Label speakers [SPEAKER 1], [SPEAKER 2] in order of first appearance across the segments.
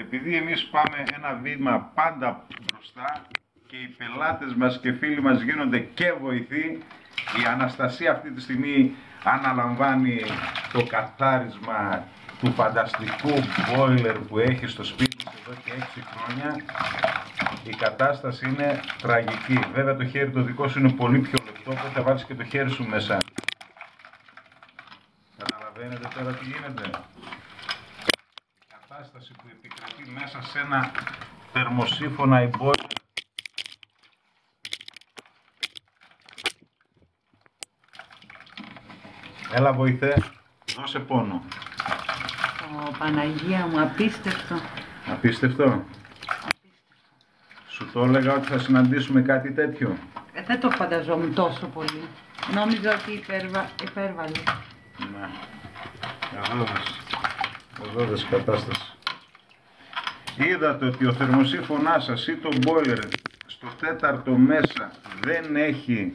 [SPEAKER 1] επειδή εμείς πάμε ένα βήμα πάντα μπροστά και οι πελάτες μας και φίλοι μας γίνονται και βοηθοί, η Αναστασία αυτή τη στιγμή αναλαμβάνει το καθάρισμα του φανταστικού boiler που έχει στο σπίτι της εδώ και 6 χρόνια. Η κατάσταση είναι τραγική. Βέβαια το χέρι το δικό σου είναι πολύ πιο λεπτό, οπότε θα βάλεις και το χέρι σου μέσα. Καταλαβαίνετε τώρα τι γίνεται κατάσταση που επικρατεί μέσα σε ένα θερμοσύφωνα εμπόριο. Έλα βοηθέ, δώσε πόνο.
[SPEAKER 2] Ω, Παναγία μου, απίστευτο.
[SPEAKER 1] Απίστευτο. Σου το έλεγα ότι θα συναντήσουμε κάτι τέτοιο.
[SPEAKER 2] Ε, δεν το φανταζόμουν τόσο πολύ. Νόμιζα ότι υπέρβα... υπέρβαλε.
[SPEAKER 1] Ναι. Εδώ δες. Εδώ δες κατάσταση. Είδατε ότι ο θερμοσύφωνάς σας ή το boiler στο τέταρτο μέσα δεν έχει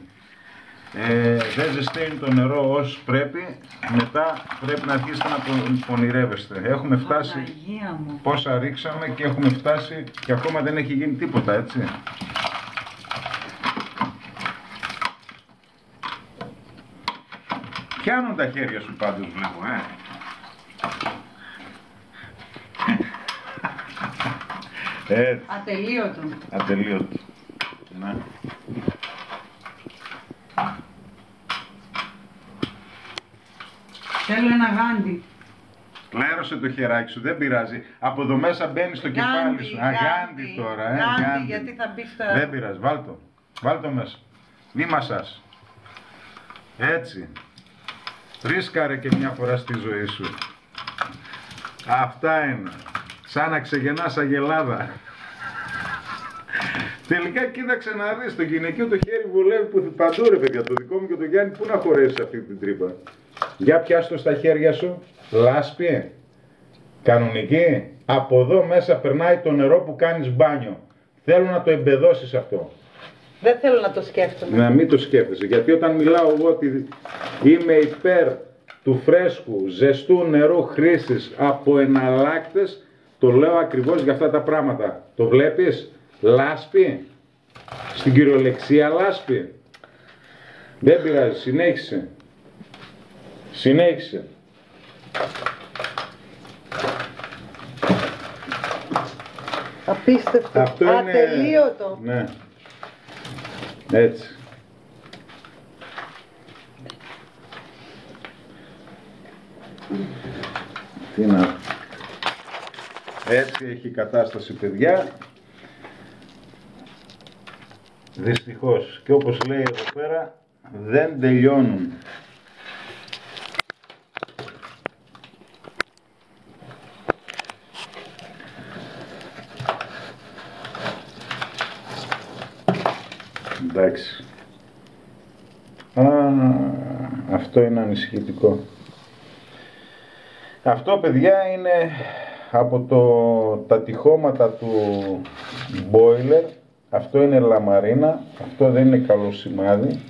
[SPEAKER 1] ε, δεν ζεσταίνει το νερό όσο πρέπει, μετά πρέπει να αρχίσετε να πονηρεύεστε. Έχουμε φτάσει,
[SPEAKER 2] Παναγία μου.
[SPEAKER 1] πόσα ρίξαμε και έχουμε φτάσει και ακόμα δεν έχει γίνει τίποτα, έτσι. Πιάνουν τα χέρια σου πάντως βλέπω, ε. Έτσι,
[SPEAKER 2] Ατελείωτο.
[SPEAKER 1] ατελείωτο. Ναι.
[SPEAKER 2] Θέλω ένα γάντι.
[SPEAKER 1] Πλέρωσε το χεράκι σου, δεν πειράζει. Από εδώ μέσα μπαίνεις στο κεφάλι σου. Α, γάντι τώρα, ε.
[SPEAKER 2] Γάντι,
[SPEAKER 1] γάντι.
[SPEAKER 2] γιατί θα μπεις στα...
[SPEAKER 1] Δεν πειράζει, βάλ το. Βάλ το μέσα. Μη μασάς. Έτσι. Ρίσκαρε και μια φορά στη ζωή σου. Αυτά είναι. Σαν να ξεγεννάς αγελάδα. Τελικά κοίταξε να δεις, το γυναικείο το χέρι βολεύει που παντού ρε παιδιά, το δικό μου και το Γιάννη, πού να χωρέσεις αυτή την τρύπα. Για πιάσ' το στα χέρια σου, λάσπη, κανονική. Από εδώ μέσα περνάει το νερό που κάνεις μπάνιο. Θέλω να το εμπεδώσεις αυτό.
[SPEAKER 2] Δεν θέλω να το σκέφτομαι.
[SPEAKER 1] Να μην το σκέφτεσαι. Γιατί όταν μιλάω εγώ ότι είμαι υπέρ του φρέσκου, ζεστού νερού χρήσης από εναλλάκτες, το λέω ακριβώς για αυτά τα πράγματα. Το βλέπεις, λάσπη, στην κυριολεξία λάσπη. Δεν πειράζει, συνέχισε. Συνέχισε.
[SPEAKER 2] Απίστευτο.
[SPEAKER 1] Αυτό είναι...
[SPEAKER 2] Ατελείωτο.
[SPEAKER 1] Ναι. Έτσι. Τι να... Έτσι έχει η κατάσταση παιδιά. Δυστυχώς. Και όπως λέει εδώ πέρα, δεν τελειώνουν. Εντάξει. Α, αυτό είναι ανησυχητικό. Αυτό παιδιά είναι από το, τα τυχώματα του boiler. Αυτό είναι λαμαρίνα. Αυτό δεν είναι καλό σημάδι.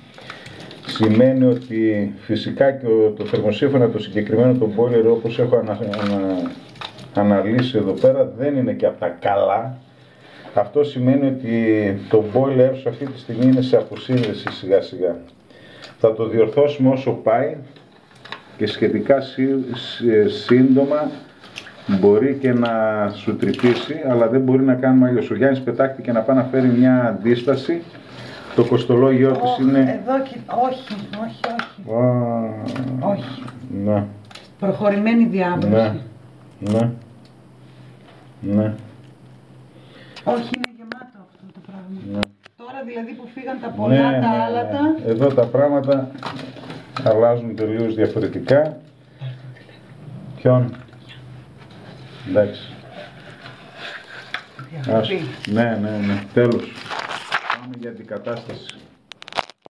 [SPEAKER 1] Σημαίνει ότι φυσικά και ο- το θερμοσύφωνα το συγκεκριμένο το boiler όπως έχω ανα, ανα- αναλύσει εδώ πέρα δεν είναι και από τα καλά. Αυτό σημαίνει ότι το boiler σου αυτή τη στιγμή είναι σε αποσύνδεση σιγά σιγά. Θα το διορθώσουμε όσο πάει και σχετικά σύ- σύ- σύντομα μπορεί και να σου τρυπήσει, αλλά δεν μπορεί να κάνουμε αλλιώς. Ο Γιάννης πετάχτηκε να πάει να φέρει μια αντίσταση. Το κοστολόγιο της
[SPEAKER 2] Ω,
[SPEAKER 1] είναι...
[SPEAKER 2] Εδώ και... Όχι, όχι, όχι.
[SPEAKER 1] Α,
[SPEAKER 2] Όχι.
[SPEAKER 1] Ναι,
[SPEAKER 2] Προχωρημένη
[SPEAKER 1] ναι,
[SPEAKER 2] διάβρωση.
[SPEAKER 1] ναι, ναι,
[SPEAKER 2] Όχι, είναι γεμάτο αυτό το πράγμα.
[SPEAKER 1] ναι.
[SPEAKER 2] Τώρα δηλαδή που φύγαν τα πολλά,
[SPEAKER 1] Ναι,
[SPEAKER 2] τα
[SPEAKER 1] ναι,
[SPEAKER 2] άλατα.
[SPEAKER 1] ναι. Εδώ τα πράγματα αλλάζουν τελείως διαφορετικά. Ποιον; Εντάξει. Ας,
[SPEAKER 2] Διακοπή.
[SPEAKER 1] ναι, ναι, ναι. Τέλος. Πάμε για αντικατάσταση.